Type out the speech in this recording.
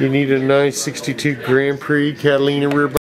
You need a '962 Grand Prix Catalina rear